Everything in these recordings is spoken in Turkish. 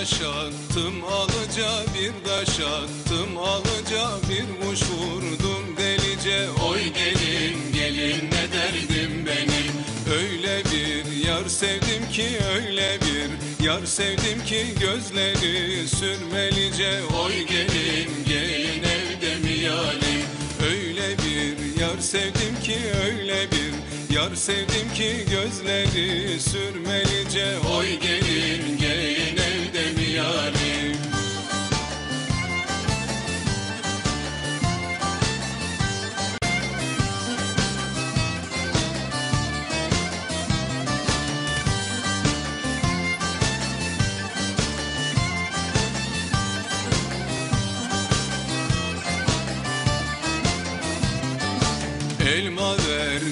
Daş attım alıca bir daş attım alıca bir kuş vurdum delice Oy gelin gelin ne derdim benim. Öyle bir yar sevdim ki öyle bir yar sevdim ki gözleri sürmelice Oy gelin gelin evde mi yalim Öyle bir yar sevdim ki öyle bir Yar sevdim ki gözleri sürmelice Oy gelin gelin evde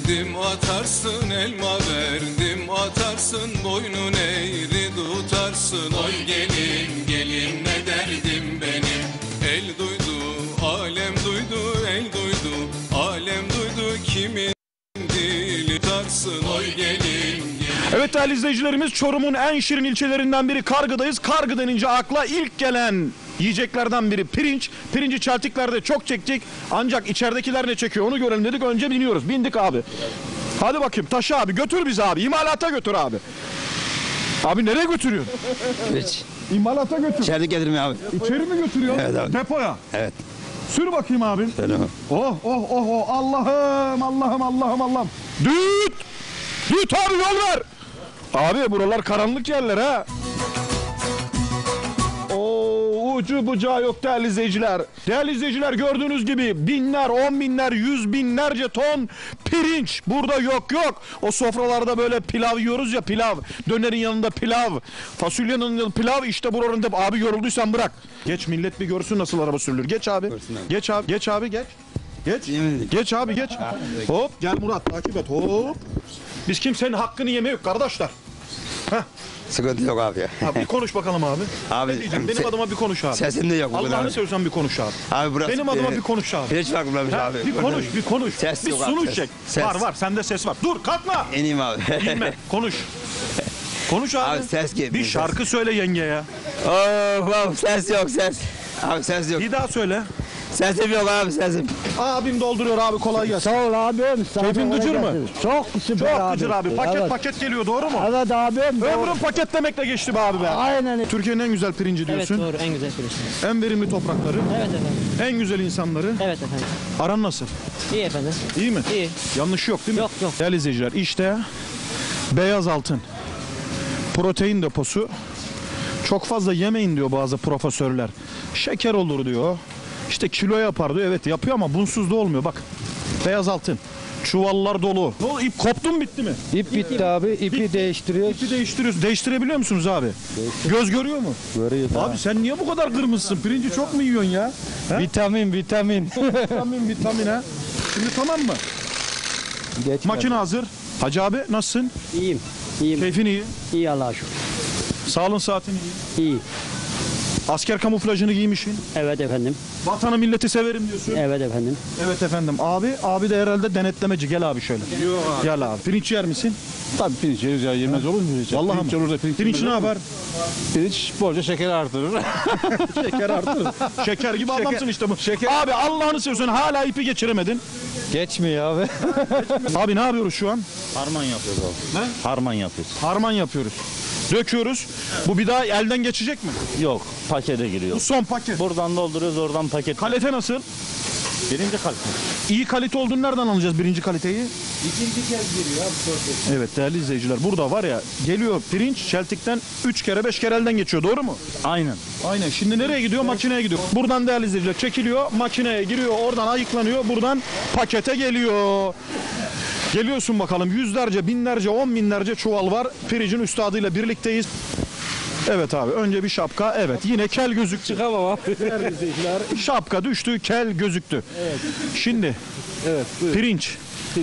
verdim atarsın elma verdim atarsın boynun eğri tutarsın. Oy gelin gelin ne derdim benim? El duydu alem duydu el duydu. Alem duydu kimin dili? Tutarsın. Oy gelin gelin. Evet değerli izleyicilerimiz Çorum'un en şirin ilçelerinden biri Kargı'dayız. Kargı denince akla ilk gelen yiyeceklerden biri pirinç. Pirinci çeltiklerde çok çektik. Ancak içeridekiler ne çekiyor onu görelim dedik. Önce biniyoruz. Bindik abi. Hadi bakayım taşı abi götür bizi abi. İmalata götür abi. Abi nereye götürüyorsun? Hiç. İmalata götür. İçeride getirmiyor abi. İçeri mi götürüyorsun? Evet abi. Depoya. Evet. Sür bakayım abi. Öyle mi? Oh oh oh oh Allah'ım Allah'ım Allah'ım Allah'ım. Düt! Düt abi yol ver. Abi buralar karanlık yerler ha. Ucu bucağı yok değerli izleyiciler. Değerli izleyiciler gördüğünüz gibi binler, on binler, yüz binlerce ton pirinç. Burada yok yok. O sofralarda böyle pilav yiyoruz ya pilav. Dönerin yanında pilav. Fasulyenin yanında pilav işte buranın da abi yorulduysan bırak. Geç millet bir görsün nasıl araba sürülür. Geç abi. Geç abi. Geç abi geç. Geç. Geç abi geç. Hop gel Murat takip et. Hop. Biz kimsenin hakkını yemeyiz kardeşler. Sıkıntı yok abi. Abi bir konuş bakalım abi. Abi, ne diyeceğim? Benim adıma bir konuş abi. Sesim de yok bugün Allah'ını abi. seversen bir konuş abi. Abi burası Benim adıma bir konuş abi. Farkındaymış Ha, abi. bir konuş, bir konuş. Ses bir yok abi, sunuş ses. çek. Ses. Var var, sende ses var. Dur kalkma. İneyim abi. Bilme, konuş. Konuş abi. Abi ses geliyor, Bir ses. şarkı söyle yenge ya. of of ses yok ses. Abi ses yok. Bir daha söyle. Sesim yok abi sesim. Abim dolduruyor abi kolay gelsin. Sağ ol abim. Sana Keyfin gıcır mı? Çok süper Çok abi. gıcır abi. Paket evet. paket geliyor doğru mu? Evet abim. doğru. Ömrüm paketlemekle geçti be abi be. Aynen. Türkiye'nin en güzel pirinci Evet diyorsun. doğru en güzel pirinç. En verimli toprakları, Evet efendim. en güzel insanları. Evet efendim. Aran nasıl? İyi efendim. İyi mi? İyi. Yanlış yok değil mi? Yok, yok. Değerli izleyiciler işte beyaz altın. Protein deposu. Çok fazla yemeyin diyor bazı profesörler. Şeker olur diyor. İşte kilo yapar diyor. Evet yapıyor ama bunsuz da olmuyor. Bak beyaz altın. Çuvallar dolu. Ne oldu? İp koptu mu bitti mi? İp bitti abi. İpi değiştiriyoruz. İpi değiştiriyoruz. Değiştirebiliyor musunuz abi? Göz görüyor mu? Görüyoruz Abi sen niye bu kadar kırmızısın? Pirinci çok mu yiyorsun ya? He? Vitamin vitamin. vitamin vitamine. Şimdi tamam mı? Geç Makine hazır. Hacı abi nasılsın? İyiyim. İyiyim. Keyfin iyi. İyi Allah'a şükür. Sağlığın saatin iyi. İyi. Asker kamuflajını giymişsin. Evet efendim. Vatanı milleti severim diyorsun. Evet efendim. Evet efendim. Abi, abi de herhalde denetlemeci. Gel abi şöyle. Gel abi. Pirinç yer misin? Tabii pirinç yeriz ya yemez olur mu pirinç? Vallahi pirinç olur da pirinç, Pirinç ne haber? Pirinç bolca şekeri artırır. Şeker artır. Şeker gibi adamsın işte bu. Abi Allah'ını seversen hala ipi geçiremedin. Geçmiyor abi. Abi ne yapıyoruz şu an? Harman yapıyoruz abi. Ne? Harman yapıyoruz. Harman yapıyoruz. Döküyoruz. Bu bir daha elden geçecek mi? Yok pakete Bu giriyor. son paket. Buradan dolduruyoruz oradan paket. Kalite nasıl? Birinci kalite. İyi kalite olduğunu nereden alacağız birinci kaliteyi? İkinci kez geliyor Evet değerli izleyiciler burada var ya geliyor pirinç çeltikten 3 kere 5 kere elden geçiyor doğru mu? Aynen. Aynen şimdi nereye gidiyor makineye gidiyor. Buradan değerli izleyiciler çekiliyor makineye giriyor oradan ayıklanıyor buradan pakete geliyor. Geliyorsun bakalım yüzlerce binlerce on binlerce çuval var pirincin üstadıyla birlikteyiz. Evet abi önce bir şapka evet yine kel gözüktü. Çıkamam abi. Şapka düştü kel gözüktü. Şimdi Evet pirinç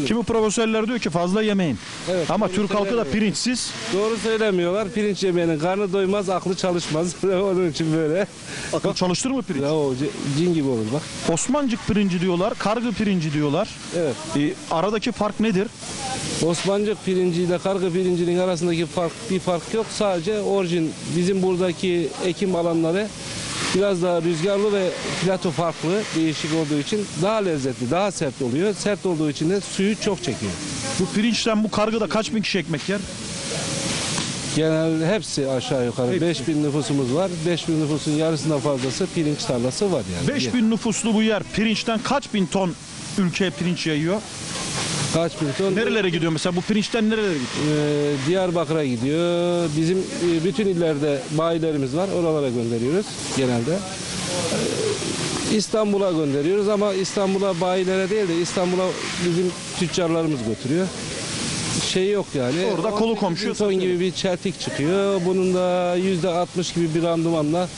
Kimi profesörler diyor ki fazla yemeyin. Evet, Ama doğru Türk halkı da söylemiyor. pirinçsiz. Doğru söylemiyorlar. Pirinç yemeyenin karnı doymaz, aklı çalışmaz. Onun için böyle. Akıl çalıştırır mı pirinç? Ya o c- cin gibi olur bak. Osmancık pirinci diyorlar, kargı pirinci diyorlar. Evet. E, aradaki fark nedir? Osmancık pirinciyle kargı pirincinin arasındaki fark bir fark yok. Sadece orijin bizim buradaki ekim alanları biraz daha rüzgarlı ve plato farklı değişik olduğu için daha lezzetli, daha sert oluyor. Sert olduğu için de suyu çok çekiyor. Bu pirinçten bu kargıda kaç bin kişi ekmek yer? Genel hepsi aşağı yukarı 5000 nüfusumuz var. 5000 nüfusun yarısından fazlası pirinç tarlası var yani. 5000 nüfuslu bu yer pirinçten kaç bin ton ülkeye pirinç yayıyor? Kaç bin ton? Nerelere gidiyor mesela bu pirinçten nerelere gidiyor? Ee, Diyarbakır'a gidiyor. Bizim e, bütün illerde bayilerimiz var. Oralara gönderiyoruz genelde. Ee, İstanbul'a gönderiyoruz ama İstanbul'a bayilere değil de İstanbul'a bizim tüccarlarımız götürüyor. Şey yok yani. Orada kolu 18 komşu ton gibi bir çeltik çıkıyor. Bunun da yüzde 60 gibi bir randımanla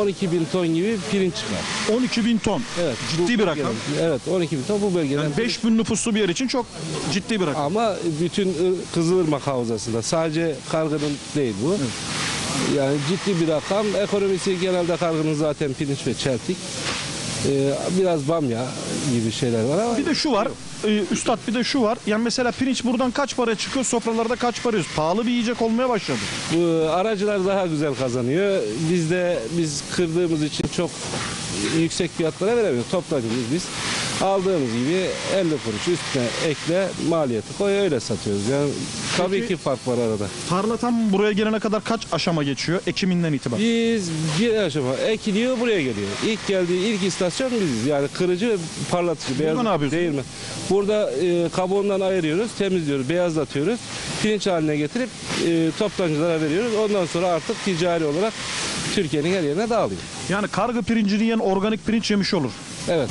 12 bin ton gibi pirinç çıkar. 12 bin ton. Evet. Ciddi bir rakam. Evet 12 bin ton bu bölgeden. Yani 5000 nüfuslu bir yer için çok ciddi bir rakam. Ama bütün Kızılırmak Havzası'nda sadece kargının değil bu. Yani ciddi bir rakam. Ekonomisi genelde kargının zaten pirinç ve çeltik. Ee, biraz bamya gibi şeyler var ama Bir de şu var. e, üstad bir de şu var. Yani mesela pirinç buradan kaç para çıkıyor? Sofralarda kaç para yiyoruz? Pahalı bir yiyecek olmaya başladı. bu aracılar daha güzel kazanıyor. Biz de biz kırdığımız için çok yüksek fiyatlara veremiyoruz. Toptancıyız biz. Aldığımız gibi 50 kuruş üstüne ekle maliyeti koy öyle satıyoruz. Yani tabii Peki- ki fark var arada. Tarla tam buraya gelene kadar kaç aşama geçiyor? Ekiminden itibaren. Biz bir aşama ekiliyor buraya geliyor. İlk geldiği ilk istasyon biziz. Yani kırıcı parlatıcı. Beyaz, ne yapıyorsunuz? Değil mi? Burada e, kabuğundan ayırıyoruz, temizliyoruz, beyazlatıyoruz. Pirinç haline getirip e, toptancılara veriyoruz. Ondan sonra artık ticari olarak Türkiye'nin her yerine dağılıyor. Yani kargı pirincini yiyen organik pirinç yemiş olur. Evet.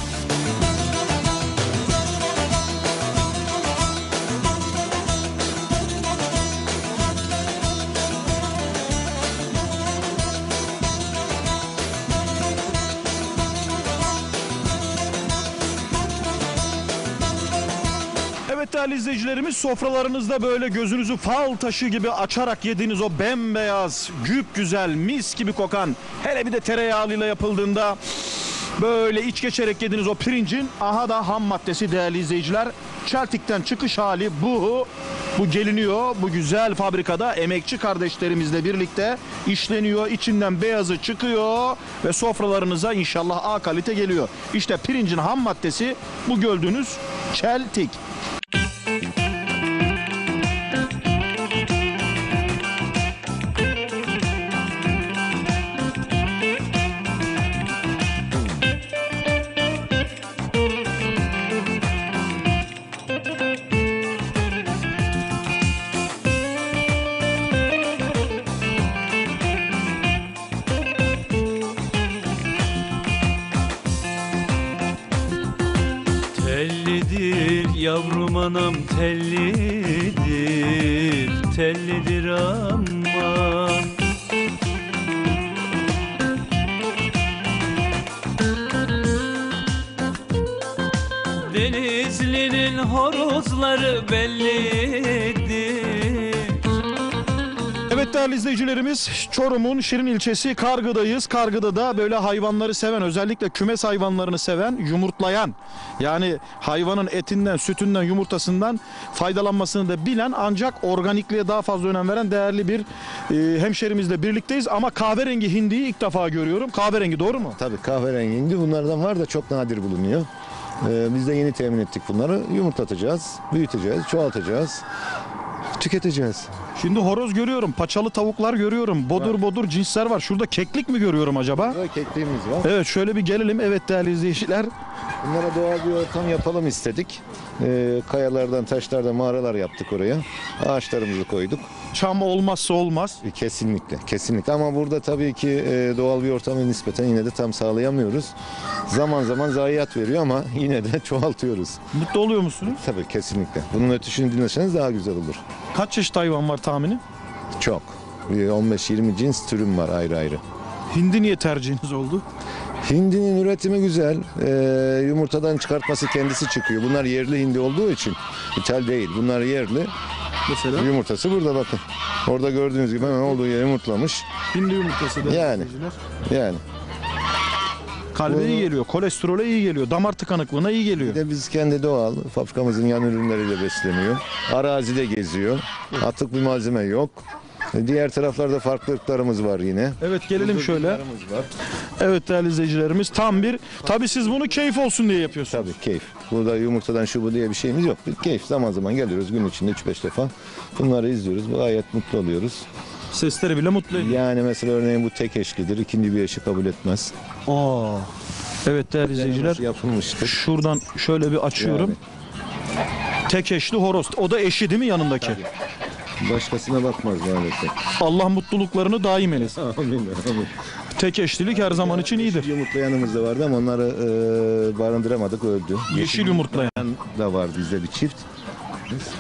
Değerli izleyicilerimiz sofralarınızda böyle gözünüzü fal taşı gibi açarak yediğiniz o bembeyaz, güp güzel, mis gibi kokan hele bir de tereyağıyla yapıldığında böyle iç geçerek yediğiniz o pirincin aha da ham maddesi değerli izleyiciler. Çeltik'ten çıkış hali bu. Bu geliniyor bu güzel fabrikada emekçi kardeşlerimizle birlikte işleniyor. İçinden beyazı çıkıyor ve sofralarınıza inşallah A kalite geliyor. İşte pirincin ham maddesi bu gördüğünüz çeltik. Yavrum anam tellidir Tellidir aman. Denizlinin horozları bellidir Evet değerli izleyicilerimiz Çorum'un Şirin ilçesi Kargı'dayız. Kargı'da da böyle hayvanları seven özellikle kümes hayvanlarını seven yumurtlayan yani hayvanın etinden sütünden yumurtasından faydalanmasını da bilen ancak organikliğe daha fazla önem veren değerli bir e, hemşerimizle birlikteyiz. Ama kahverengi hindiyi ilk defa görüyorum. Kahverengi doğru mu? Tabii kahverengi hindi bunlardan var da çok nadir bulunuyor. Ee, biz de yeni temin ettik bunları. Yumurtlatacağız, büyüteceğiz, çoğaltacağız, tüketeceğiz. Şimdi horoz görüyorum, paçalı tavuklar görüyorum, bodur bodur cinsler var. Şurada keklik mi görüyorum acaba? Burada kekliğimiz var. Evet şöyle bir gelelim. Evet değerli izleyiciler. Bunlara doğal bir ortam yapalım istedik. Ee, kayalardan, taşlardan mağaralar yaptık oraya. Ağaçlarımızı koyduk. Çam olmazsa olmaz. E, Kesinlikle, kesinlikle. Ama burada tabii ki e, doğal bir ortamı nispeten yine de tam sağlayamıyoruz. Zaman zaman zayiat veriyor ama yine de çoğaltıyoruz. Mutlu oluyor musunuz? Tabii kesinlikle. Bunun ötüşünü dinleseniz daha güzel olur. Kaç çeşit hayvan var tahmini? Çok. Bir 15-20 cins türüm var ayrı ayrı. Hindi niye tercihiniz oldu? Hindinin üretimi güzel. Ee, yumurtadan çıkartması kendisi çıkıyor. Bunlar yerli hindi olduğu için ithal değil. Bunlar yerli. Mesela Yumurtası burada bakın. Orada gördüğünüz gibi hemen olduğu yere yumurtlamış. hindi yumurtası değerli Yani. izleyiciler. Yani. Kalbe iyi geliyor, kolesterole iyi geliyor, damar tıkanıklığına iyi geliyor. Bir de biz kendi doğal fabrikamızın yan ürünleriyle besleniyor. Arazide geziyor. Atık bir malzeme yok. Diğer taraflarda farklılıklarımız var yine. Evet gelelim şöyle. var. Evet değerli izleyicilerimiz tam bir. Tabii siz bunu keyif olsun diye yapıyorsunuz. Tabii keyif. Burada yumurtadan şu bu diye bir şeyimiz yok. Bir keyif zaman zaman geliyoruz gün içinde 3-5 defa. Bunları izliyoruz. Gayet mutlu oluyoruz. Sesleri bile mutlu ediyor. Yani mesela örneğin bu tek eşlidir. ikinci bir eşi kabul etmez. Aa. Evet değerli izleyiciler. yapılmıştır. Şuradan şöyle bir açıyorum. Tek eşli horoz. O da eşi değil mi yanındaki? Başkasına bakmaz maalesef. Allah mutluluklarını daim eylesin. Amin. Amin. Tek eşlilik her zaman için iyidir. Yumurtlayanımız da vardı ama onları e, barındıramadık öldü. Yeşil yumurtlayan. da var bizde bir çift.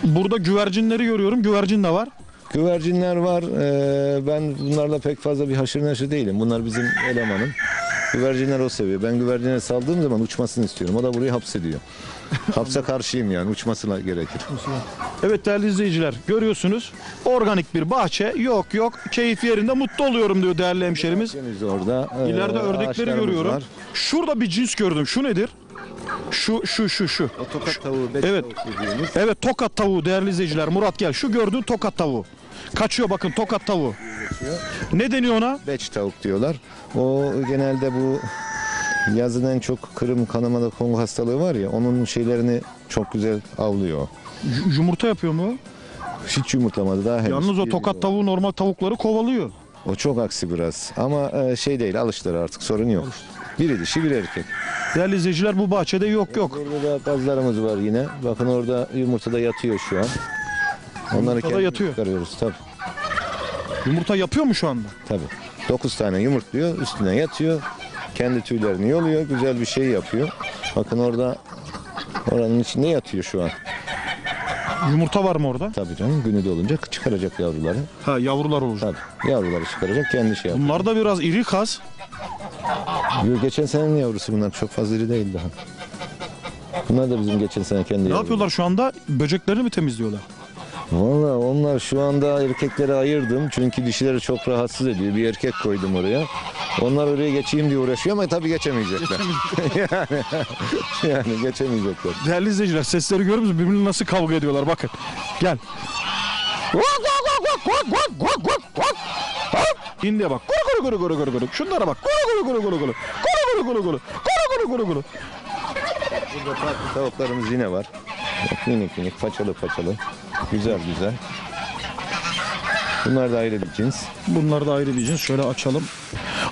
Burada güvercinleri görüyorum. Güvercin de var. Güvercinler var. Ee, ben bunlarla pek fazla bir haşır neşir değilim. Bunlar bizim elemanım. Güvercinler o seviyor. Ben güvercine saldığım zaman uçmasını istiyorum. O da burayı hapsediyor. Hapse karşıyım yani. Uçması gerekir. Evet değerli izleyiciler görüyorsunuz. Organik bir bahçe. Yok yok keyif yerinde mutlu oluyorum diyor değerli hemşerimiz. Deniz orada. ee, İleride ördekleri ağaçlarımız görüyorum. var. Şurada bir cins gördüm. Şu nedir? Şu şu şu şu. O tokat tavuğu, beş Evet. dediğimiz. Evet tokat tavuğu değerli izleyiciler. Murat gel. Şu gördüğün tokat tavuğu. Kaçıyor bakın tokat tavuğu. Ne deniyor ona? Beç tavuk diyorlar. O genelde bu yazın en çok kırım kanamalı Kongo hastalığı var ya onun şeylerini çok güzel avlıyor. Y- Yumurta yapıyor mu? Hiç yumurtlamadı daha henüz. Yalnız o tokat tavuğu normal tavukları kovalıyor. O çok aksi biraz ama e, şey değil alıştılar artık sorun yok. Biri dişi bir erkek. Değerli izleyiciler bu bahçede yok yok. Burada da gazlarımız var yine. Bakın orada yumurtada yatıyor şu an. Onları Yumurtada kendimiz yatıyor. çıkarıyoruz tabii. Yumurta yapıyor mu şu anda? tabii. 9 tane yumurtluyor üstüne yatıyor. Kendi tüylerini yoluyor güzel bir şey yapıyor. Bakın orada oranın içinde yatıyor şu an. Yumurta var mı orada? Tabii canım günü dolunca çıkaracak yavruları. Ha yavrular olacak. Tabii yavruları çıkaracak kendi şey yapıyor. Bunlar da biraz iri kaz. Yo, Geçen senenin yavrusu bunlar çok fazla iri değil daha. Bunlar da bizim geçen sene kendi Ne yapıyorlar şu anda? Böceklerini mi temizliyorlar? Valla onlar şu anda erkekleri ayırdım çünkü dişileri çok rahatsız ediyor. Bir erkek koydum oraya. Onlar oraya geçeyim diye uğraşıyor ama tabii geçemeyecekler. yani, yani geçemeyecekler. Değerli izleyiciler sesleri görüyor musunuz? Birbirine nasıl kavga ediyorlar bakın. Gel. Hindiye bak. Guru guru guru guru guru. Şunlara bak. Guru guru guru guru guru. Guru guru guru guru. Guru guru guru guru. Burada farklı tavuklarımız yine var. Minik minik paçalı paçalı. Güzel güzel. Bunlar da ayrı bir cins. Bunlar da ayrı bir cins. Şöyle açalım.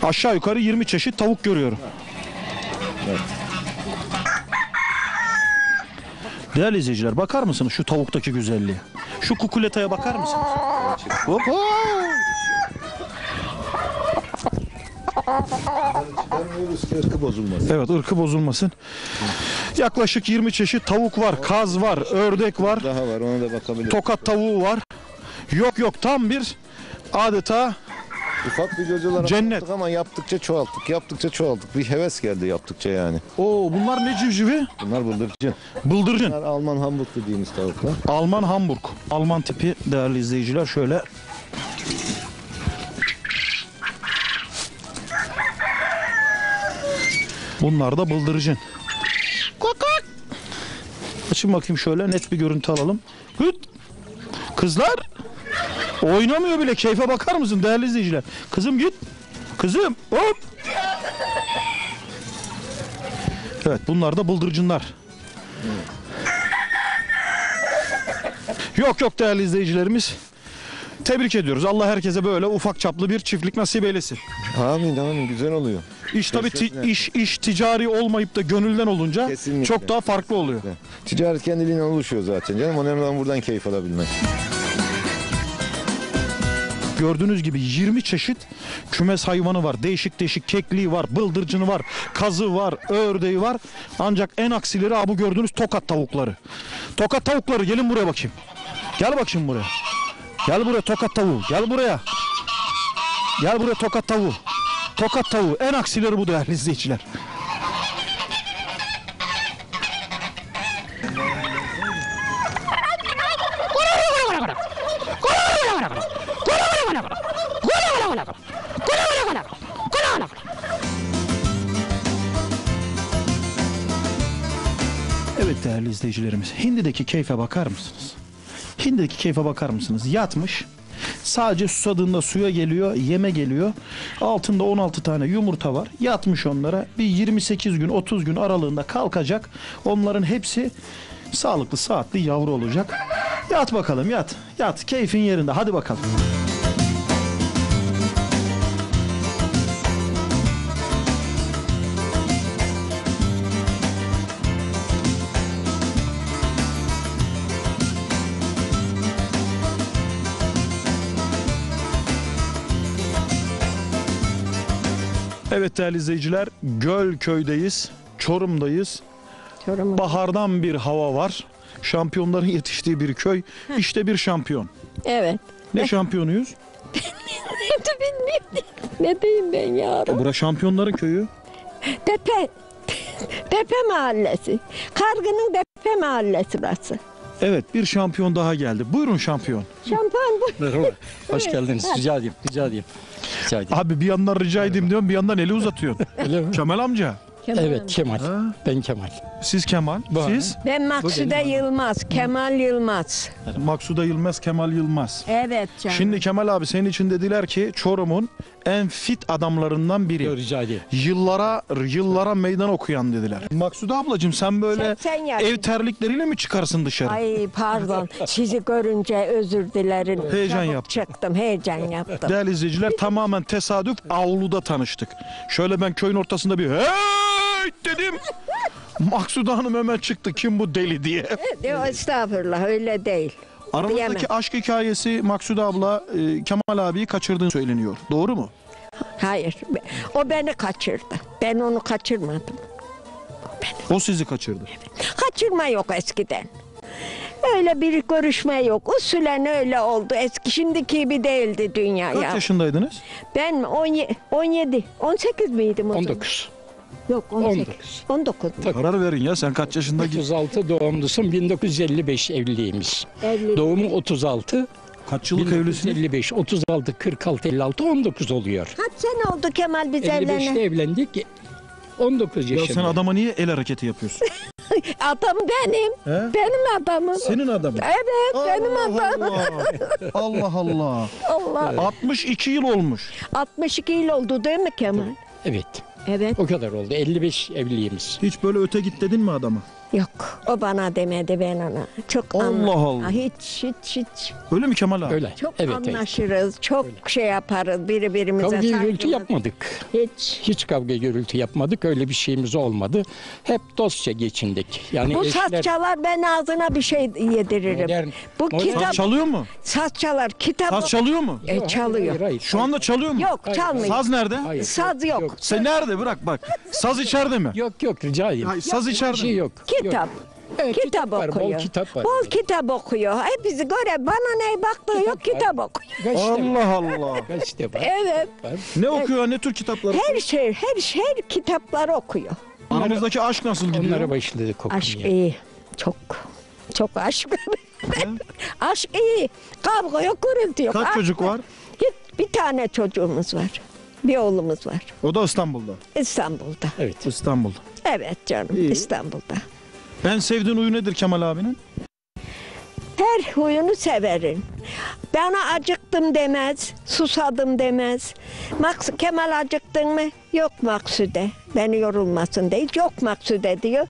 Aşağı yukarı 20 çeşit tavuk görüyorum. Evet. Değerli izleyiciler bakar mısınız şu tavuktaki güzelliğe? Şu kukuletaya bakar mısınız? Hop. Çıkarmıyoruz ki ırkı bozulmasın. Evet ırkı bozulmasın. Yaklaşık 20 çeşit tavuk var, kaz var, ördek var, Daha var ona da bakabiliriz. tokat tavuğu var. Yok yok tam bir adeta Ufak videocular Cennet. yaptık ama yaptıkça çoğalttık. Yaptıkça çoğalttık. Bir heves geldi yaptıkça yani. o bunlar ne civcivi? Bunlar bıldırcın. Bıldırcın. Bunlar Alman Hamburg dediğimiz tavuklar. Alman Hamburg. Alman tipi değerli izleyiciler şöyle. Bunlar da bıldırcın. Açın bakayım şöyle net bir görüntü alalım. Hıt. Kızlar oynamıyor bile. Keyfe bakar mısın değerli izleyiciler? Kızım git. Kızım hop. Evet bunlar da bıldırcınlar. Yok yok değerli izleyicilerimiz. Tebrik ediyoruz. Allah herkese böyle ufak çaplı bir çiftlik nasip eylesin. Amin amin güzel oluyor. İş tabii ti- Kesinlikle. iş iş ticari olmayıp da gönülden olunca Kesinlikle. çok daha farklı oluyor. Ticaret kendiliğinden oluşuyor zaten canım. Önemli olan buradan keyif alabilmek. Gördüğünüz gibi 20 çeşit kümes hayvanı var. Değişik değişik kekliği var, bıldırcını var, kazı var, ördeği var. Ancak en aksileri ha bu gördüğünüz tokat tavukları. Tokat tavukları gelin buraya bakayım. Gel bakayım buraya. Gel buraya tokat tavuğu. Gel buraya. Gel buraya tokat tavuğu. Tokat tavuğu. En aksileri bu değerli izleyiciler. Evet değerli izleyicilerimiz. Hindi'deki keyfe bakar mısınız? Hindi'deki keyfe bakar mısınız? Yatmış. Sadece susadığında suya geliyor, yeme geliyor. Altında 16 tane yumurta var. Yatmış onlara. Bir 28 gün, 30 gün aralığında kalkacak. Onların hepsi sağlıklı, saatli yavru olacak. Yat bakalım, yat. Yat. Keyfin yerinde. Hadi bakalım. Evet değerli izleyiciler, Gölköy'deyiz, Çorum'dayız. Çorum'un. Bahardan bir hava var. Şampiyonların yetiştiği bir köy. İşte bir şampiyon. Evet. Ne şampiyonuyuz? Ne bilmiyorum. Ne diyeyim ben ya? Bura şampiyonların köyü. Tepe. Tepe mahallesi. Kargının Tepe mahallesi burası. Evet bir şampiyon daha geldi. Buyurun şampiyon. Şampuan bu. Merhaba. Hoş geldiniz. Rica edeyim. Rica edeyim. Rica edeyim. Abi bir yandan rica edeyim diyorum bir yandan eli uzatıyorsun. Öyle mi? Kemal amca. Evet Kemal. Ha? Ben Kemal. Siz Kemal. Bu Siz Ben Maksude. Yılmaz. Kemal Yılmaz. Maksuda Yılmaz, Kemal Yılmaz. Evet canım. Şimdi Kemal abi senin için dediler ki Çorum'un en fit adamlarından biri. Rica edeyim. Yıllara yıllara meydan okuyan dediler. Maksude ablacığım sen böyle 80 yaşında. ev terlikleriyle mi çıkarsın dışarı? Ay pardon. Sizi görünce özür dilerim. Heyecan Çabuk yaptın. Çıktım. Heyecan yaptım. Değerli izleyiciler tamamen tesadüf avluda tanıştık. Şöyle ben köyün ortasında bir hey dedim. Maksude Hanım hemen çıktı kim bu deli diye. Yok, Estağfurullah öyle değil. Diyemem. Aramızdaki aşk hikayesi Maksude abla e, Kemal abiyi kaçırdığını söyleniyor. Doğru mu? Hayır. O beni kaçırdı. Ben onu kaçırmadım. O sizi kaçırdı. Kaçırma yok eskiden. Öyle bir görüşme yok. Usulen öyle oldu. Eski şimdiki gibi değildi dünya Kaç ya. yaşındaydınız? Ben 17, 17, 18 miydim o zaman? 19. Yok 18. 19. 19. Karar verin ya sen kaç yaşında git. 36 doğumlusun. 1955 evliymiş. Evli. Doğumu 36. Kaç yıllık evlisiniz? 1955, 36, 46, 56, 19 oluyor. Kaç sene oldu Kemal biz 55'te evlenen? evlendik. 19 Ya yaşında. sen adama niye el hareketi yapıyorsun? Adam benim. He? Benim adamım. Senin adamın. Evet benim adamım. Allah Allah. Allah. 62 yıl olmuş. 62 yıl oldu değil mi Kemal? Evet. Evet. O kadar oldu. 55 evliyimiz. Hiç böyle öte git dedin mi adama? Yok. O bana demedi ben ona. Çok Allah anla- Allah. Hiç hiç hiç. Öyle mi Kemal abi? Öyle. Çok evet, evet. anlaşırız. Çok şey yaparız birbirimize. Kavga gürültü saygımız- yapmadık. Hiç. Hiç kavga gürültü yapmadık. Öyle bir şeyimiz olmadı. Hep dostça geçindik. Yani Bu eşler sazçalar ben ağzına bir şey yediririm. modern, Bu modern- kitap Saz çalıyor mu? sazçalar kitap Saz çalıyor mu? E, çalıyor. Hayır, hayır. Şu anda çalıyor mu? Yok çalmıyor. Saz nerede? Hayır. Saz yok. Yok. Sen nerede? Bırak bak. Saz içeride mi? Yok yok rica. Hayır, saz Bir içeride. şey yok. Kitap. Evet, Kitap, var, okuyor. Bol kitap var. Bol kitap okuyor. Hepsi göre bana ne baktığı yok kitap okuyor. Gazete. Allah Allah. Gazete var. Evet. var. Ne okuyor? Ne tür kitapları? Her şey, her şey, her kitapları okuyor. Aramızdaki aşk nasıl gidiyor? Onlara başladık okumaya. Aşk iyi. Çok. Çok aşk. aşk iyi. Kavga yok, gürültü yok. Kaç Aşk çocuk var? Bir tane çocuğumuz var. Bir oğlumuz var. O da İstanbul'da. İstanbul'da. Evet. İstanbul'da. Evet canım İyi. İstanbul'da. En sevdiğin huyu nedir Kemal abinin? Her huyunu severim. Bana acıktım demez, susadım demez. Maks Kemal acıktın mı? Yok Maksude. Beni yorulmasın değil. Yok Maksude diyor.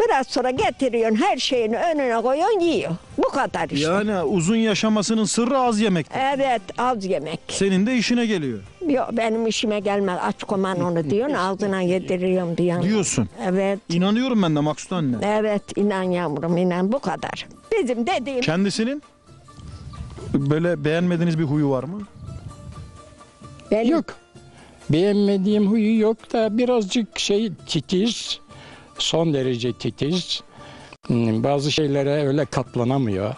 Biraz sonra getiriyorsun her şeyini önüne koyuyorsun yiyor. Bu kadar işte. Yani uzun yaşamasının sırrı az yemektir. Evet az yemek. Senin de işine geliyor. Yok benim işime gelmez. Aç koman onu diyorsun ağzına yediriyorum diyorsun. Diyorsun. Evet. İnanıyorum ben de Maksut anne. Evet inan yavrum inan bu kadar. Bizim dediğim Kendisinin böyle beğenmediğiniz bir huyu var mı? benim Yok. Beğenmediğim huyu yok da birazcık şey titiz. Son derece titiz. Hmm, Bazı şeylere öyle katlanamıyor.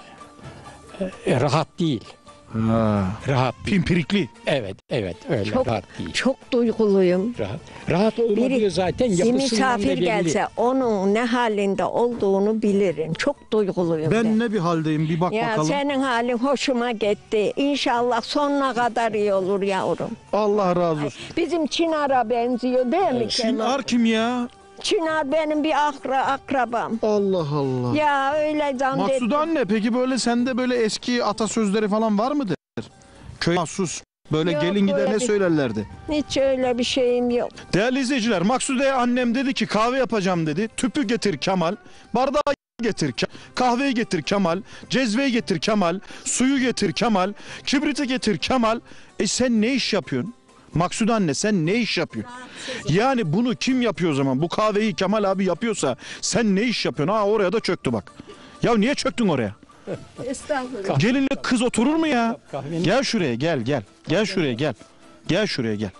E, Rahat değil. Ha. Rahat. Pimpirikli. Evet, evet öyle Çok, rahat değil. çok duyguluyum. Rahat. Rahat olmadığı Biri zaten yapısından da misafir belli. gelse onun ne halinde olduğunu bilirim. Çok duyguluyum ben. Ben ne bir haldeyim bir bak Ya bakalım. senin halin hoşuma gitti. İnşallah sonuna kadar iyi olur yavrum. Allah razı olsun. Bizim Çınar'a benziyor değil mi Kemal? Çınar kim ya? Çınar benim bir akra, akrabam. Allah Allah. Ya öyle zannettim. Maksude anne peki böyle sende böyle eski atasözleri falan var mıdır? Köy mahsus böyle Yok, gelin gider ne bir- söylerlerdi? Hiç öyle bir şeyim yok. Değerli izleyiciler Maksude annem dedi ki kahve yapacağım dedi. Tüpü getir Kemal. Bardağı getir Ke- kahveyi getir Kemal. Cezveyi getir Kemal. Suyu getir Kemal. Kibriti getir Kemal. E sen ne iş yapıyorsun? Maksude anne sen ne iş yapıyorsun? Yani bunu kim yapıyor o zaman? Bu kahveyi Kemal abi yapıyorsa sen ne iş yapıyorsun? Ha oraya da çöktü bak. Ya niye çöktün oraya? Estağfurullah. Gelinle kız oturur mu ya? Gel şuraya gel gel. Gel şuraya gel. Gel şuraya gel.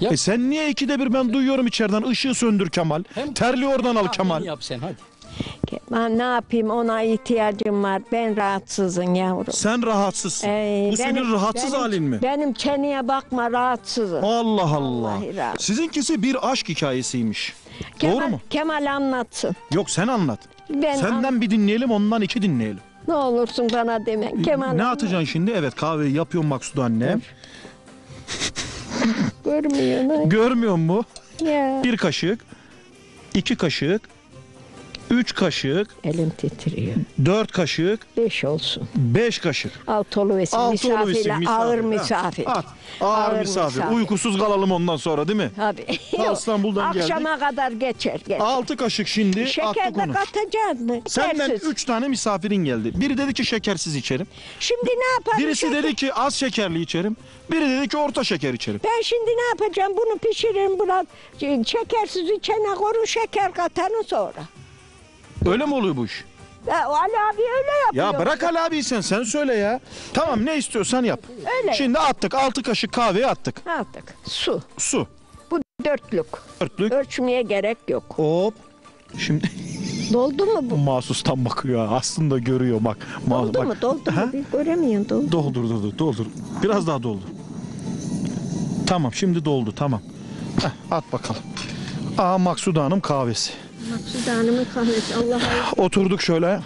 Yap. E sen niye ikide bir ben duyuyorum içeriden ışığı söndür Kemal. Hem- Terli oradan al Kemal. Yap sen hadi. Ben ne yapayım ona ihtiyacım var. Ben rahatsızım yavrum. Sen rahatsızsın. Ey, Bu senin rahatsız benim- halin mi? Benim çeneye bakma rahatsızım. Allah Allah. Vallahi rahat. Sizinkisi bir aşk hikayesiymiş. Kemal, Doğru mu? Kemal anlatsın. Yok sen anlat. Ben Senden bir dinleyelim ondan iki dinleyelim. ne olursun bana deme. Kemal ne anlat. atacaksın şimdi? Evet kahveyi yapıyorum Maksude anne. Görmüyor ne? Görmüyor mu? Ya. Bir kaşık, iki kaşık, üç kaşık, Elim titriyor. dört kaşık, Beş olsun. beş kaşık. Alt oluversin. Altı Misafirle ağır misafir. misafir. Ha, at. Ağır, Ağır misafir. misafir. Uykusuz kalalım ondan sonra değil mi? Tabii. Ta İstanbul'dan geldik. Akşama kadar geçer. geçer. Altı kaşık şimdi Şeker attık onu. katacağız mı? Senden Şekersiz. üç tane misafirin geldi. Biri dedi ki şekersiz içerim. Şimdi ne yapalım? Birisi şeker- dedi ki az şekerli içerim. Biri dedi ki orta şeker içerim. Ben şimdi ne yapacağım? Bunu pişiririm biraz. Şekersiz içene korun şeker katanı sonra. Öyle mi oluyor bu iş? Ya, Ali abi öyle yapıyor. Ya bırak Ali abi sen sen söyle ya. Tamam ne istiyorsan yap. Öyle. Şimdi attık altı kaşık kahveyi attık. Attık. Su. Su. Bu dörtlük. Dörtlük. Ölçmeye gerek yok. Hop. Şimdi Doldu mu bu? mahsustan bakıyor. Aslında görüyor bak. Ma- Doldu bak. mu? Doldu Ha? mu? Bir göremiyorum doldu. Doldur doldur doldur. Biraz daha doldur. Tamam şimdi doldu tamam. Heh, at bakalım. Aa Maksude Hanım kahvesi. Maksude kahvesi. Allah'a Oturduk şöyle.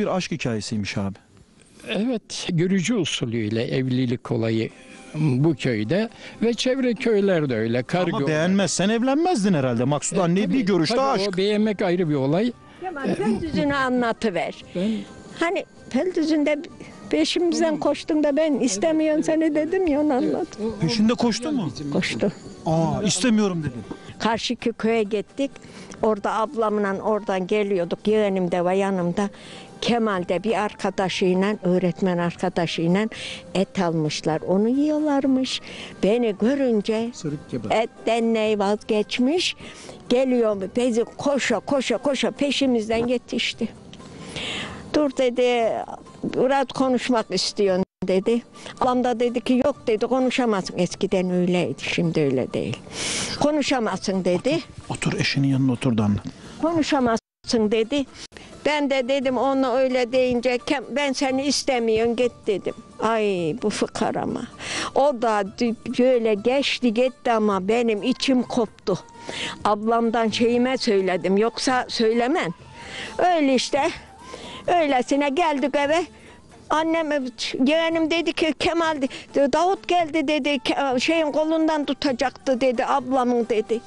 Bir aşk hikayesiymiş abi. Evet, görücü usulüyle evlilik olayı bu köyde ve çevre köylerde öyle. Kargı Ama beğenmezsen evlenmezdin herhalde. Maksude anneyi bir görüşte Tabii aşk. O beğenmek ayrı bir olay. Kemal Feldüzünü anlatıver. Ben Hani Feldüzünde peşimizden koştun da ben istemiyorum seni dedim ya onu anlat. Peşinde koştu mu? Koştu. Aa istemiyorum dedim. Karşıki köye gittik. Orada ablamla oradan geliyorduk. Yeğenim de var yanımda. Kemal de bir arkadaşıyla, öğretmen arkadaşıyla et almışlar. Onu yiyorlarmış. Beni görünce etten ne vazgeçmiş. Geliyor bizi koşa koşa koşa peşimizden yetişti. Dur dedi, Murat konuşmak istiyorsun dedi. Ablam da dedi ki yok dedi konuşamazsın. Eskiden öyleydi şimdi öyle değil. Konuşamazsın dedi. Otur eşinin yanına otur da anlat. Konuşamazsın dedi. Ben de dedim onu öyle deyince "Kem- ben seni istemiyorum git dedim. Ay bu fıkarama. O da böyle geçti gitti ama benim içim koptu. Ablamdan şeyime söyledim yoksa söylemem. Öyle işte Öylesine geldik eve. Annem yeğenim dedi ki Kemal Davut geldi dedi şeyin kolundan tutacaktı dedi ablamın dedi.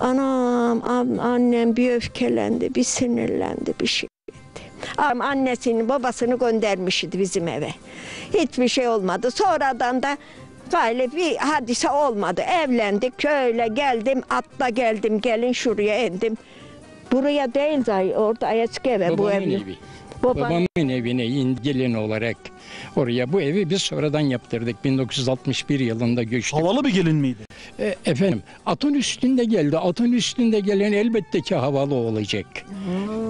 Anam am- annem bir öfkelendi bir sinirlendi bir şey etti. Am- Annesini babasını göndermişti bizim eve. Hiçbir şey olmadı. Sonradan da Gayle bir hadise olmadı. Evlendik köyle geldim atla geldim gelin şuraya indim. Buraya değil zaten orada eski eve bu Babamın ev. evi. Babam- Babamın evine in, gelin olarak oraya bu evi biz sonradan yaptırdık. 1961 yılında göçtük. Havalı bir gelin miydi? E, efendim atın üstünde geldi. Atın üstünde gelen elbette ki havalı olacak.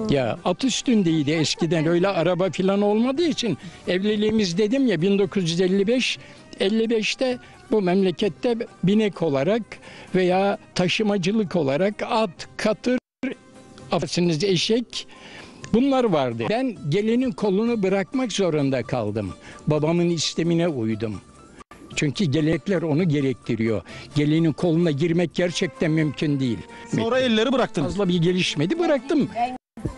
Ya at üstündeydi eskiden öyle araba falan olmadığı için evliliğimiz dedim ya 1955 55'te bu memlekette binek olarak veya taşımacılık olarak at, katır, affedersiniz eşek bunlar vardı. Ben gelinin kolunu bırakmak zorunda kaldım. Babamın istemine uydum. Çünkü gelenekler onu gerektiriyor. Gelinin koluna girmek gerçekten mümkün değil. Sonra elleri bıraktınız. Fazla bir gelişmedi bıraktım.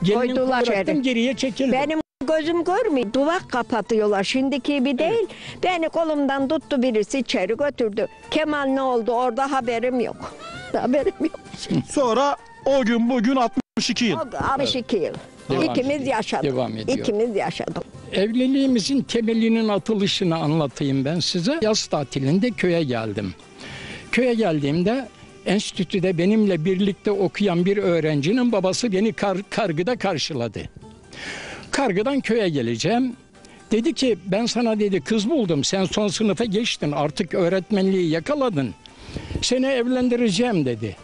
Gelinin kolunu Koydular bıraktım içeri. geriye çekildim. Benim gözüm görmüyor. Duvak kapatıyorlar. Şimdiki gibi değil. Beni kolumdan tuttu birisi içeri götürdü. Kemal ne oldu orada haberim yok. Haberim yok. Sonra o gün bugün 62 yıl. O 62 yıl. Devam İkimiz ediyor. yaşadık. Devam ediyor. İkimiz yaşadık. Evliliğimizin temelinin atılışını anlatayım ben size. Yaz tatilinde köye geldim. Köye geldiğimde enstitüde benimle birlikte okuyan bir öğrencinin babası beni kar, kargıda karşıladı. Kargıdan köye geleceğim. Dedi ki ben sana dedi kız buldum. Sen son sınıfa geçtin. Artık öğretmenliği yakaladın. Seni evlendireceğim dedi.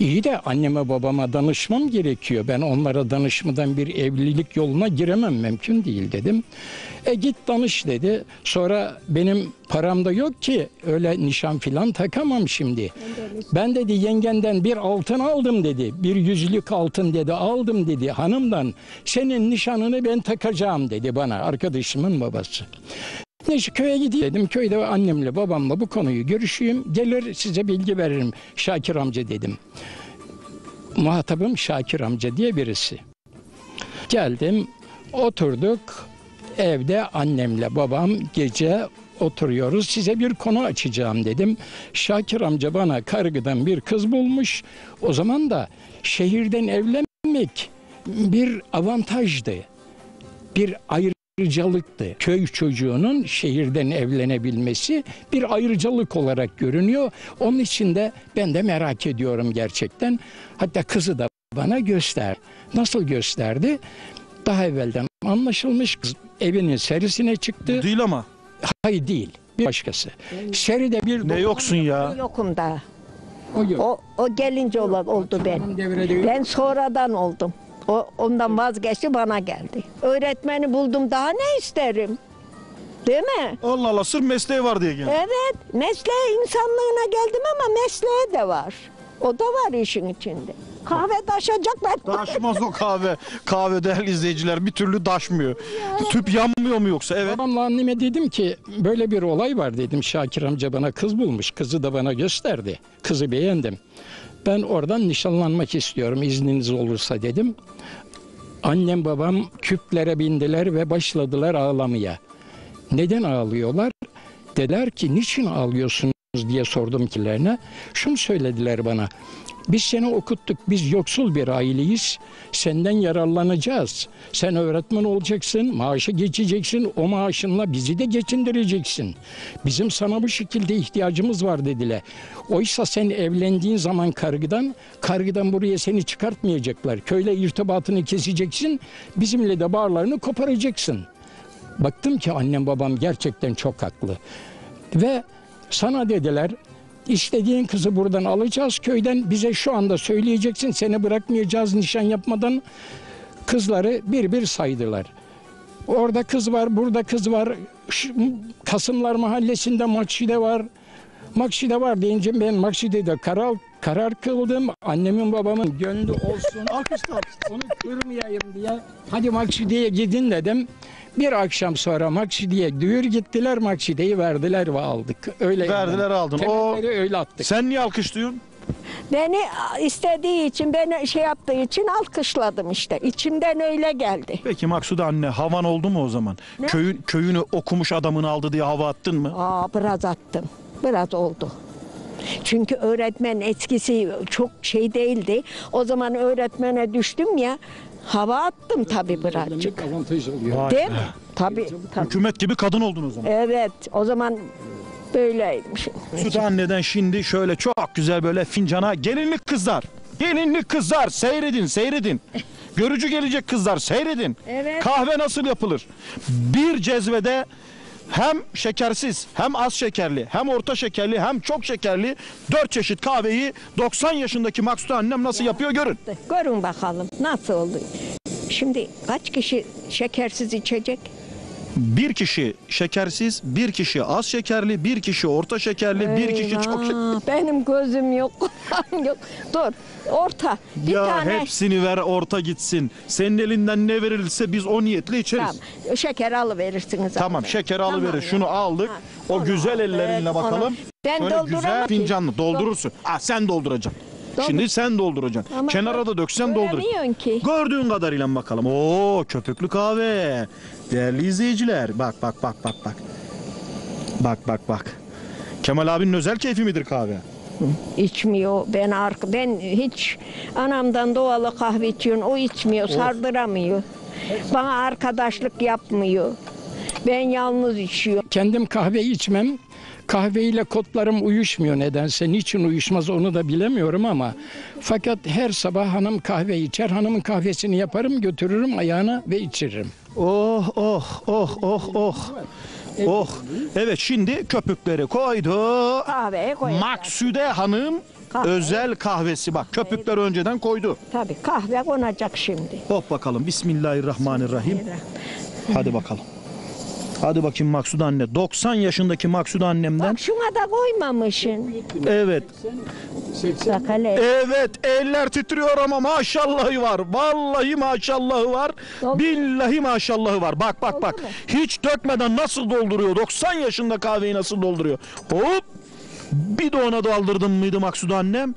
İyi de anneme babama danışmam gerekiyor. Ben onlara danışmadan bir evlilik yoluna giremem mümkün değil dedim. E git danış dedi. Sonra benim param da yok ki öyle nişan filan takamam şimdi. Ben dedi yengenden bir altın aldım dedi. Bir yüzlük altın dedi aldım dedi hanımdan. Senin nişanını ben takacağım dedi bana arkadaşımın babası. Neyse köye gideyim dedim. Köyde annemle babamla bu konuyu görüşeyim. Gelir size bilgi veririm Şakir amca dedim. Muhatabım Şakir amca diye birisi. Geldim oturduk evde annemle babam gece oturuyoruz. Size bir konu açacağım dedim. Şakir amca bana kargıdan bir kız bulmuş. O zaman da şehirden evlenmek bir avantajdı. Bir ayrıcalıktı. Köy çocuğunun şehirden evlenebilmesi bir ayrıcalık olarak görünüyor. Onun için de ben de merak ediyorum gerçekten. Hatta kızı da bana göster. Nasıl gösterdi? Daha evvelden anlaşılmış kız evinin serisine çıktı. Değil ama. Hayır değil. Bir başkası. Seride bir Ne yoksun ya? Yokum daha. O yok. O, o gelince ola- oldu ben. Ben sonradan oldum. O ondan vazgeçti bana geldi. Öğretmeni buldum daha ne isterim? Değil mi? Allah Allah sırf mesleği var diye geldi. Evet, mesleğe insanlığına geldim ama mesleğe de var. O da var işin içinde. Kahve taşacaklar. Daşmaz o kahve. Kahve değerli izleyiciler bir türlü daşmıyor. Tüp yanmıyor mu yoksa? Evet. Babamla anneme dedim ki böyle bir olay var dedim. Şakir amca bana kız bulmuş. Kızı da bana gösterdi. Kızı beğendim. Ben oradan nişanlanmak istiyorum izniniz olursa dedim. Annem babam küplere bindiler ve başladılar ağlamaya. Neden ağlıyorlar? Dediler ki niçin ağlıyorsunuz diye sordum kilerine. Şunu söylediler bana. Biz seni okuttuk. Biz yoksul bir aileyiz. Senden yararlanacağız. Sen öğretmen olacaksın, maaşı geçeceksin. O maaşınla bizi de geçindireceksin. Bizim sana bu şekilde ihtiyacımız var dediler. Oysa sen evlendiğin zaman kargıdan, kargıdan buraya seni çıkartmayacaklar. Köyle irtibatını keseceksin. Bizimle de bağlarını koparacaksın. Baktım ki annem babam gerçekten çok haklı. Ve sana dediler istediğin kızı buradan alacağız köyden bize şu anda söyleyeceksin seni bırakmayacağız nişan yapmadan. Kızları bir bir saydılar. Orada kız var, burada kız var. Kasımlar Mahallesi'nde Makşide var. Makşide var deyince ben Makşide'de karar, karar kıldım. Annemin babamın gönlü olsun. Alkışlar. Onu kırmayayım diye. Hadi Makşide'ye gidin dedim. Bir akşam sonra Makşide'ye düğür gittiler. Makşide'yi verdiler ve aldık. Öyle Verdiler aldın. O Temelleri öyle attık. sen niye alkışlıyorsun? Beni istediği için, beni şey yaptığı için alkışladım işte. İçimden öyle geldi. Peki Maksude anne havan oldu mu o zaman? Köyün köyünü okumuş adamını aldı diye hava attın mı? Aa biraz attım. Biraz oldu. Çünkü öğretmen etkisi çok şey değildi. O zaman öğretmene düştüm ya. Hava attım tabii birazcık. Avantaj oluyor. Değil mi? Tabii. tabii. Hükümet gibi kadın oldun o zaman. Evet. O zaman böyleymiş. Maksude anneden şimdi şöyle çok güzel böyle fincana gelinlik kızlar. Gelinlik kızlar seyredin seyredin. Görücü gelecek kızlar seyredin. Evet. Kahve nasıl yapılır? Bir cezvede hem şekersiz, hem az şekerli, hem orta şekerli, hem çok şekerli dört çeşit kahveyi 90 yaşındaki Maksude annem nasıl yapıyor görün. Görün bakalım nasıl oldu. Şimdi kaç kişi şekersiz içecek? Bir kişi şekersiz, bir kişi az şekerli, bir kişi orta şekerli, bir kişi çok şekerli. Eyvah, Benim gözüm yok, kulağım yok. Dur, orta. Bir Ya tane. hepsini ver orta gitsin. Senin elinden ne verilirse biz o niyetle içeriz. Tamam, şeker alıverirsiniz. Tamam abi. şeker Tamam alıverir. ya. Şunu aldık. Ha, o onu güzel aldık, ellerinle onu- bakalım. Ben Şöyle dolduramam güzel fincanlı doldurursun. Ah sen dolduracaksın. Doldur. Şimdi sen dolduracaksın. Ama Kenara da döksen doldur. ki. Gördüğün kadarıyla bakalım. Oo köpüklü kahve. Değerli izleyiciler. Bak bak bak bak bak. Bak bak bak. Kemal abinin özel keyfi midir kahve? İçmiyor. Ben arka, ben hiç anamdan doğalı kahve içiyorum. O içmiyor, sardıramıyor. Bana arkadaşlık yapmıyor. Ben yalnız içiyorum. Kendim kahve içmem. Kahveyle kodlarım uyuşmuyor nedense. Niçin uyuşmaz onu da bilemiyorum ama fakat her sabah hanım kahve içer. Hanımın kahvesini yaparım, götürürüm ayağına ve içiririm. Oh oh oh oh oh. Oh. Evet şimdi köpükleri koydu. Kahveye koyacağız. Maksude Hanım Kahve. özel kahvesi. Bak köpükleri önceden koydu. Tabii kahve konacak şimdi. Hop bakalım. Bismillahirrahmanirrahim. Hadi bakalım. Hadi bakayım Maksude anne. 90 yaşındaki Maksude annemden. Bak şuna da koymamışsın. Evet. Bak hele. Evet eller titriyor ama maşallahı var. Vallahi maşallahı var. Doldu. Billahi maşallahı var. Bak bak bak. mu? Hiç dökmeden nasıl dolduruyor? 90 yaşında kahveyi nasıl dolduruyor? Hop. Bir de ona daldırdın mıydı Maksude annem?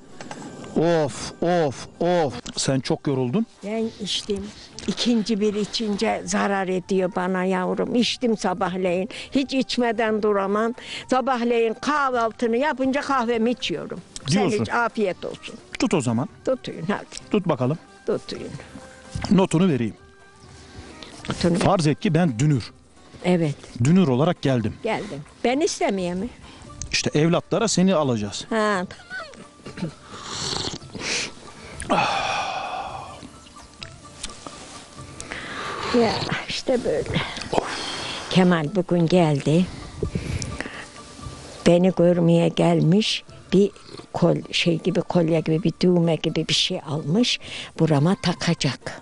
Of of of. Sen çok yoruldun. Ben içtim. İkinci bir içince zarar ediyor bana yavrum. İçtim sabahleyin. Hiç içmeden duramam. Sabahleyin kahvaltını yapınca kahvemi içiyorum. Sen Diyorsun. iç afiyet olsun. Tut o zaman. Tutuyun hadi. Tut bakalım. Tutuyun. Notunu vereyim. Tutun. Farz et ki ben dünür. Evet Dünür olarak geldim. geldim. Ben istemeye mi? İşte evlatlara seni alacağız. Ha Ya işte böyle. Kemal bugün geldi. Beni görmeye gelmiş. Bir kol şey gibi kolye gibi bir düğme gibi bir şey almış. Burama takacak.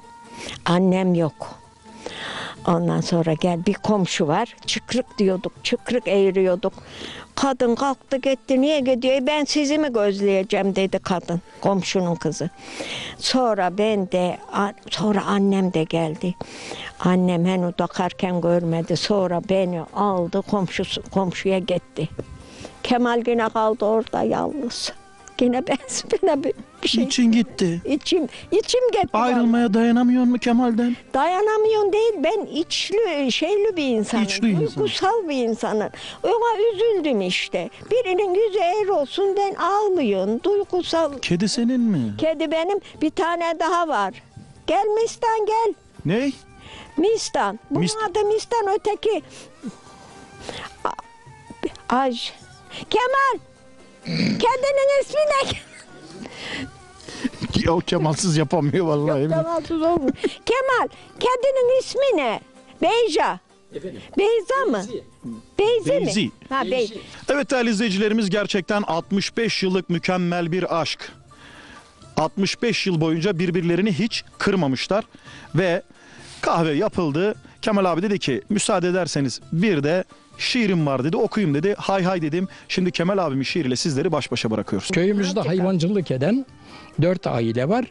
Annem yok. Ondan sonra gel bir komşu var. Çıkrık diyorduk. Çıkrık eğiriyorduk. Kadın kalktı gitti. Niye gidiyor? "E, Ben sizi mi gözleyeceğim dedi kadın. Komşunun kızı. Sonra ben de sonra annem de geldi. Annem henüz takarken görmedi. Sonra beni aldı komşusu, komşuya gitti. Kemal yine kaldı orada yalnız. Yine ben bir şey. İçin gitti. İçim, içim gitti. Ayrılmaya dayanamıyor mu Kemal'den? Dayanamıyorsun değil. Ben içli, şeyli bir insanım. İçli insan. Duygusal bir insanım. Ona üzüldüm işte. Birinin yüzü eğri olsun ben ağlıyorum. Duygusal. Kedi senin mi? Kedi benim bir tane daha var. Gel Mistan gel. Ne? Mistan. Bunun Mist- adı Mistan öteki. Aj. Kemal. Kedinin ismi ne? Ya o Kemalsiz yapamıyor vallahi. Kemalsiz olmuş. Kemal, kedinin ismi ne? Beyza. Beyza mı? Beyzi, Beyzi. mi? Ha, Bey. Evet değerli izleyicilerimiz gerçekten 65 yıllık mükemmel bir aşk. 65 yıl boyunca birbirlerini hiç kırmamışlar ve kahve yapıldı. Kemal abi dedi ki müsaade ederseniz bir de şiirim var dedi okuyayım dedi. Hay hay dedim. Şimdi Kemal abimin şiiriyle sizleri baş başa bırakıyoruz. Köyümüzde hayvancılık eden dört aile var.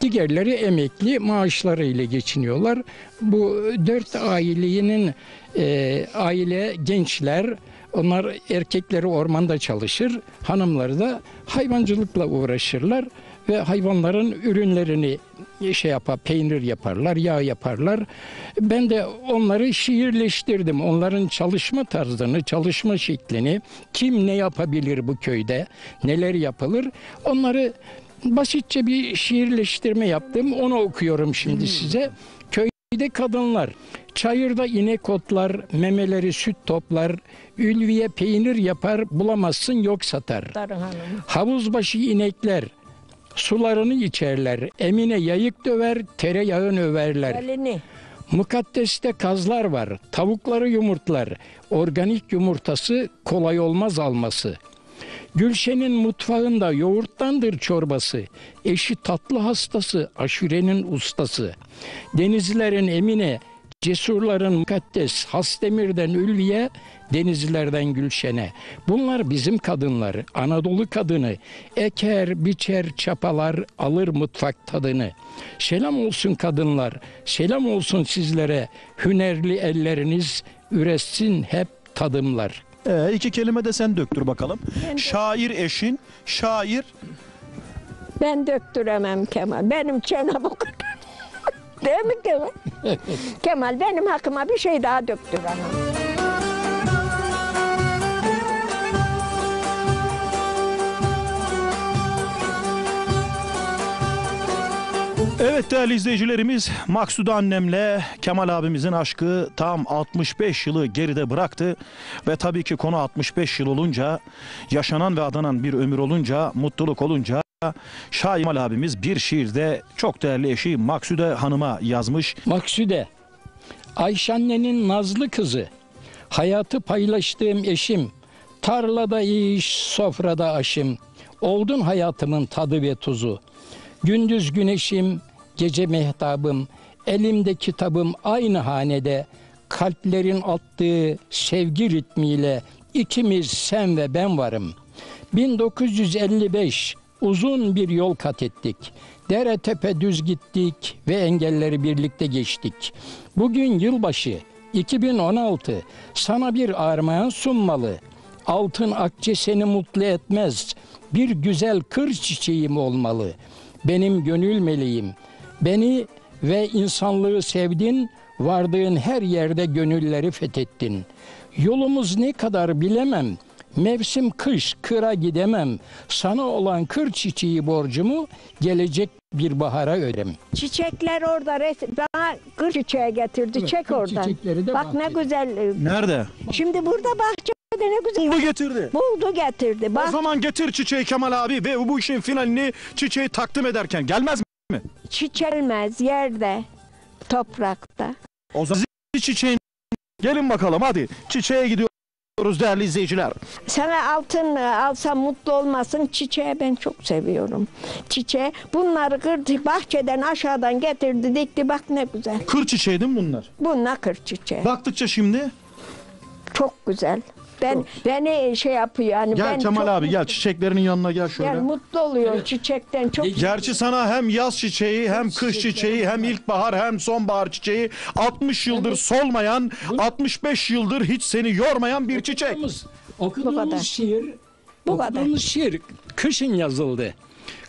Diğerleri emekli maaşlarıyla geçiniyorlar. Bu dört ailenin e, aile gençler Onlar erkekleri ormanda çalışır, hanımları da hayvancılıkla uğraşırlar ve hayvanların ürünlerini şey yapar, peynir yaparlar, yağ yaparlar. Ben de onları şiirleştirdim. Onların çalışma tarzını, çalışma şeklini, kim ne yapabilir bu köyde, neler yapılır, onları basitçe bir şiirleştirme yaptım. Onu okuyorum şimdi size. Köyde kadınlar çayırda inek otlar, memeleri süt toplar, ülviye peynir yapar, bulamazsın yok satar. Hanım. Havuzbaşı inekler sularını içerler, emine yayık döver, tereyağını överler. Elini. Mukaddeste kazlar var, tavukları yumurtlar. Organik yumurtası kolay olmaz alması. Gülşen'in mutfağında yoğurttandır çorbası. Eşi tatlı hastası, aşurenin ustası. Denizlerin emine, cesurların mukaddes, Hasdemir'den Ülviye, denizlerden Gülşen'e. Bunlar bizim kadınlar, Anadolu kadını. Eker, biçer, çapalar, alır mutfak tadını. Selam olsun kadınlar, selam olsun sizlere. Hünerli elleriniz üretsin hep tadımlar. Ee, iki kelime de sen döktür bakalım. Şair eşin, şair Ben döktüremem Kemal. Benim çenem o kadar. Değil mi Kemal? Kemal benim hakkıma bir şey daha döktüremem. Evet değerli izleyicilerimiz Maksude annemle Kemal abimizin aşkı tam 65 yılı geride bıraktı. Ve tabii ki konu 65 yıl olunca yaşanan ve adanan bir ömür olunca mutluluk olunca Şair Kemal abimiz bir şiirde çok değerli eşi Maksude Hanım'a yazmış. Maksude, Ayşe annenin nazlı kızı, hayatı paylaştığım eşim, tarlada iş, sofrada aşım, oldun hayatımın tadı ve tuzu. Gündüz güneşim, gece mehtabım, elimde kitabım aynı hanede, kalplerin attığı sevgi ritmiyle ikimiz sen ve ben varım. 1955 uzun bir yol kat ettik. Dere tepe düz gittik ve engelleri birlikte geçtik. Bugün yılbaşı 2016 sana bir armağan sunmalı. Altın akçe seni mutlu etmez. Bir güzel kır çiçeğim olmalı. Benim gönül meleğim. Beni ve insanlığı sevdin. Vardığın her yerde gönülleri fethettin. Yolumuz ne kadar bilemem. Mevsim kış, kıra gidemem. Sana olan kır çiçeği borcumu gelecek bir bahara ödem. Çiçekler orada res- bana kır çiçeği getirdi. Evet, Çek kır oradan. çiçekleri de Bak ne bahçede. güzel. e, Nerede? Şimdi burada bahçede ne güzel Buldu getirdi. buldu getirdi. O Bak zaman getir çiçeği Kemal abi ve bu işin finalini çiçeği takdim ederken gelmez mi? çiçelmez yerde, toprakta. O zaman çiçeğin gelin bakalım hadi çiçeğe gidiyoruz değerli izleyiciler. Sana altın e, alsam mutlu olmasın. Çiçeği ben çok seviyorum. Çiçeği bunları kırdı bahçeden aşağıdan getirdi dikti bak ne güzel. Kır çiçeği değil mi bunlar? Bunlar kır çiçeği. Baktıkça şimdi Çok güzel. Ben beni şey yapıyor yani gel ben Kemal çok abi gel çiçeklerinin yanına gel şöyle. Yani mutlu oluyor çiçekten çok. Gerçi sana hem yaz çiçeği hem kış çiçeği hem ilkbahar hem sonbahar çiçeği 60 yıldır solmayan 65 yıldır hiç seni yormayan bir çiçek. Okuduğumuz, Bu okuduğumuz kadar. şiir, Bu kadar. okuduğumuz şiir kışın yazıldı.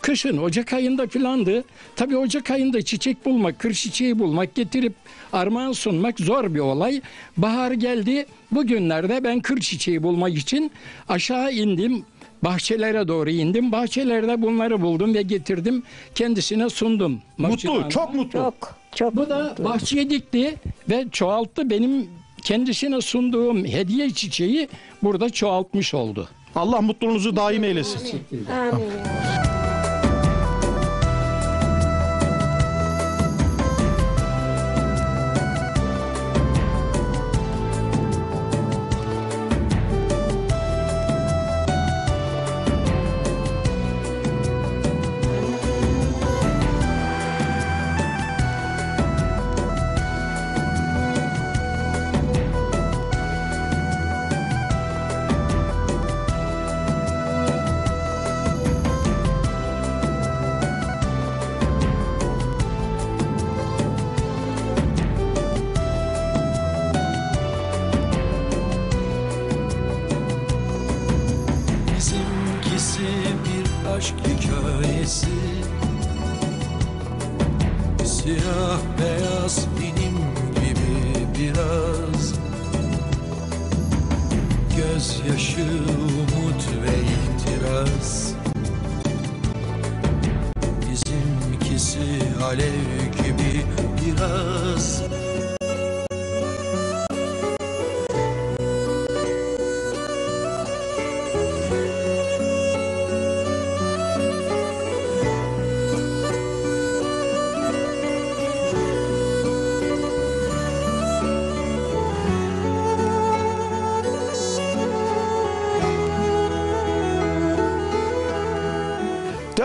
Kışın Ocak ayında filandı. Tabii Ocak ayında çiçek bulmak, kır çiçeği bulmak, getirip armağan sunmak zor bir olay. Bahar geldi. Bugünlerde ben kır çiçeği bulmak için aşağı indim. Bahçelere doğru indim. Bahçelerde bunları buldum ve getirdim. Kendisine sundum. Mutlu, Hanım'a. çok mutlu. Çok çok Bu da mutlu. bahçeye dikti ve çoğalttı. Benim kendisine sunduğum hediye çiçeği burada çoğaltmış oldu. Allah mutluluğunuzu daim eylesin. Amin. Siyah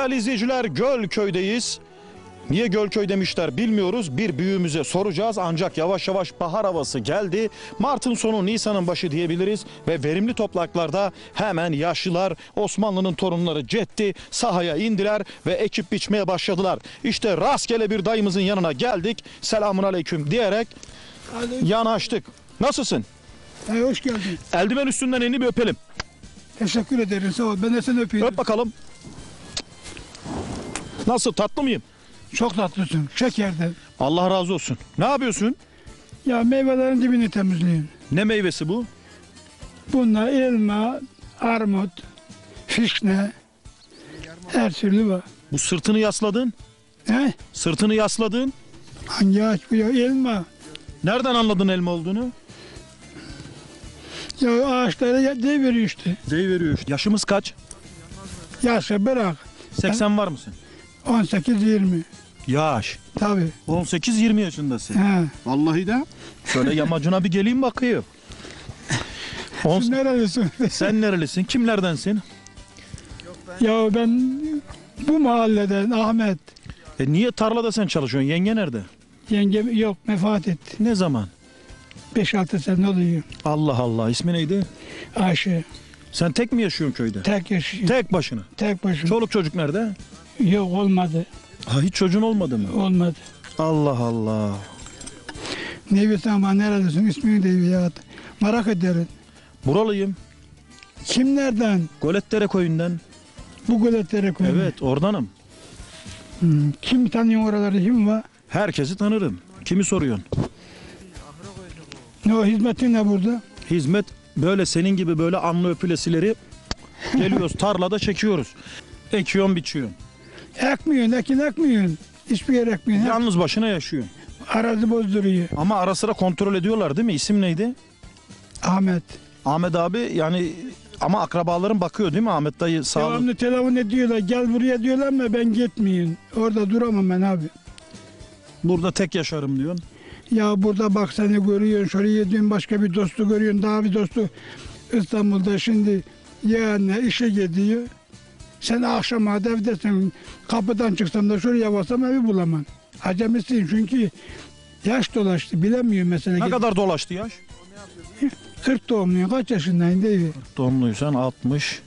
Değerli izleyiciler Gölköy'deyiz. Niye Gölköy demişler bilmiyoruz. Bir büyüğümüze soracağız ancak yavaş yavaş bahar havası geldi. Mart'ın sonu Nisan'ın başı diyebiliriz ve verimli topraklarda hemen yaşlılar Osmanlı'nın torunları Cetti sahaya indiler ve ekip biçmeye başladılar. İşte rastgele bir dayımızın yanına geldik. Selamun aleyküm diyerek yanaştık. Nasılsın? Hey, hoş geldin. Eldiven üstünden elini bir öpelim. Teşekkür ederim. Sağ ol. Ben de seni öpüyorum. Öp bakalım. Nasıl tatlı mıyım? Çok tatlısın. Şekerden. Allah razı olsun. Ne yapıyorsun? Ya meyvelerin dibini temizliyorsun. Ne meyvesi bu? Bunlar elma, armut, fişne. Her türlü var. Bu sırtını yasladın. He? Sırtını yasladın. Hangi ağaç bu ya? Elma. Nereden anladın elma olduğunu? Ya ağaçlara deviriyor işte. veriyor. Yaşımız kaç? Yaşa bırak. 80 var mısın? 18-20. Yaş. Tabii. 18-20 yaşındasın. He. Vallahi de. Şöyle yamacına bir geleyim bakayım. On- Sen nerelisin? Sen nerelisin? Kimlerdensin? ya ben bu mahalleden Ahmet. E niye tarlada sen çalışıyorsun? Yenge nerede? Yengem yok vefat etti. Ne zaman? 5-6 sene oluyor. Allah Allah. İsmi neydi? Ayşe. Sen tek mi yaşıyorsun köyde? Tek yaşıyor. Tek başına. Tek başına. Çoluk çocuk nerede? Yok olmadı. Ha hiç çocuğun olmadı mı? Olmadı. Allah Allah. Ne bileyim ama neredesin ismini de ya. Merak ederim. Buralıyım. Kim nereden? Goletdere köyünden. Bu göletlere koyuyor. Evet oradanım. Hmm. Kim tanıyor oralarda kim var? Herkesi tanırım. Kimi soruyorsun? Ne o hizmetin ne burada? Hizmet böyle senin gibi böyle anlı öpülesileri geliyoruz tarlada çekiyoruz. Ekiyorsun biçiyorsun. Ekmiyorsun, ekin ekmiyorsun. Hiçbir yer ekmiyorsun. Yalnız başına yaşıyorsun. Arazi bozduruyor. Ama ara sıra kontrol ediyorlar değil mi? İsim neydi? Ahmet. Ahmet abi yani ama akrabaların bakıyor değil mi Ahmet dayı sağ olun. Devamlı telefon ediyorlar. Gel buraya diyorlar ama ben gitmiyorum. Orada duramam ben abi. Burada tek yaşarım diyorsun. Ya burada bak seni görüyorsun. Şuraya diyorsun başka bir dostu görüyorsun. Daha bir dostu İstanbul'da şimdi yeğenle işe gidiyor. Sen akşam hadi evdesin. Kapıdan çıksam da şuraya varsam evi bulamam. Acemisin çünkü yaş dolaştı. Bilemiyorum mesela. Ne kadar dolaştı yaş? 40 doğumluyum. Kaç yaşındayım değil mi? Doğumluysan 60,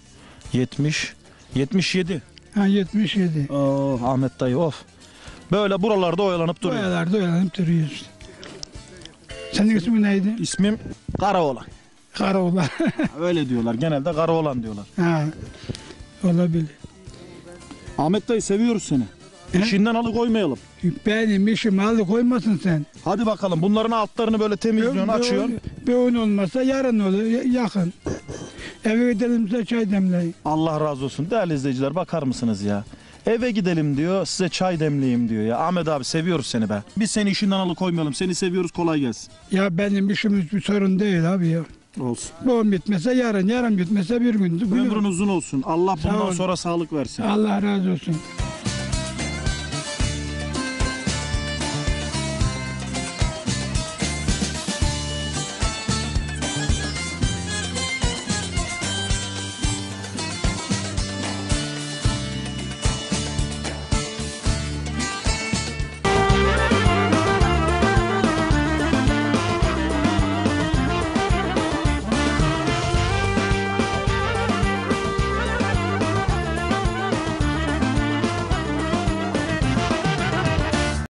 70, 77. Ha 77. Oh, Ahmet dayı of. Böyle buralarda oyalanıp duruyor. Oyalarda oyalanıp duruyoruz. Senin ismin neydi? İsmim Karaoğlan. Karaoğlan. Öyle diyorlar. Genelde Karaoğlan diyorlar. ha. Olabilir. Ahmet dayı seviyoruz seni. He? İşinden alıkoymayalım. Benim işim alı koymasın sen. Hadi bakalım bunların altlarını böyle temizliyorsun, açıyorsun. Bir oyun olmasa yarın olur ya- yakın. Eve gidelim size çay demleyin. Allah razı olsun. Değerli izleyiciler bakar mısınız ya? Eve gidelim diyor, size çay demleyeyim diyor ya. Ahmet abi seviyoruz seni be. Biz seni işinden alıkoymayalım. Seni seviyoruz, kolay gelsin. Ya benim işim hiçbir sorun değil abi ya. Olsun. Bu bitmese yarın, yarın bitmese bir gün. Ömrün uzun olsun. Allah Sağ bundan ol. sonra sağlık versin. Allah razı olsun.